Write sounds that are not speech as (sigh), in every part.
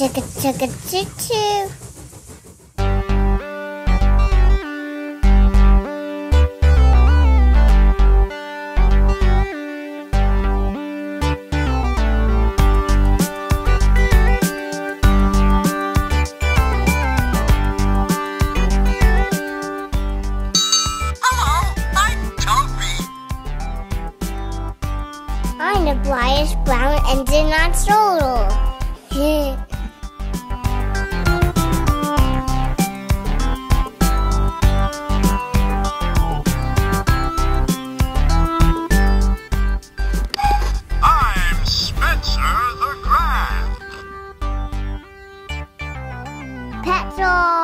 chicka chicka choo choo. I'm the brightest brown engine on Sodor. (laughs) I'm Petrol.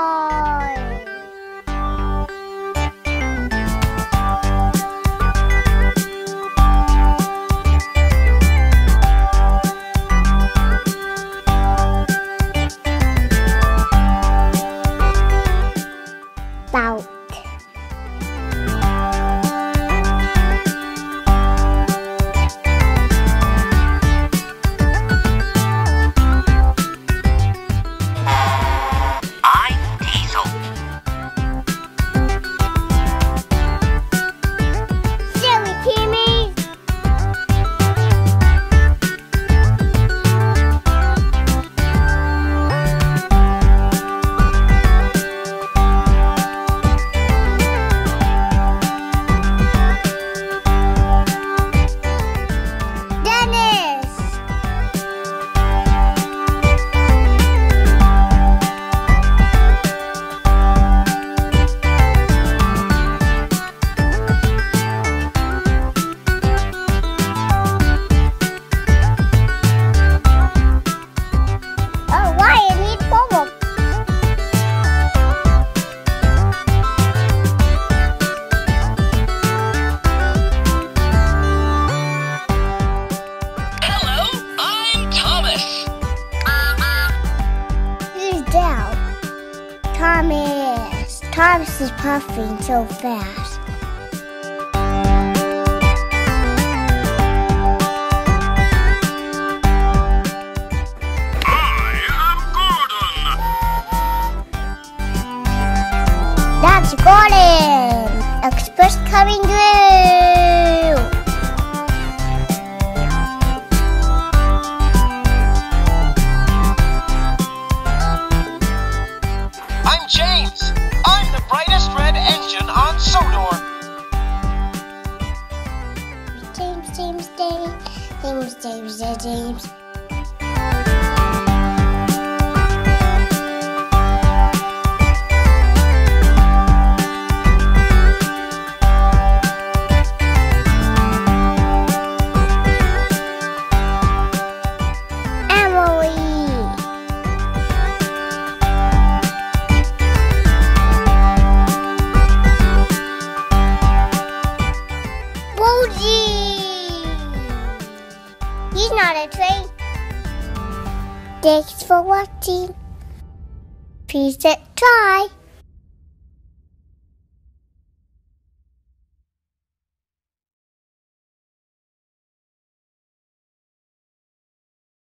Thomas. Thomas is puffing so fast. I am Gordon. That's Gordon. Express coming through. I'm James. I'm the brightest red engine on Sodor. James, James, James, James, James, James, He's not a train. Thanks for watching. Please try.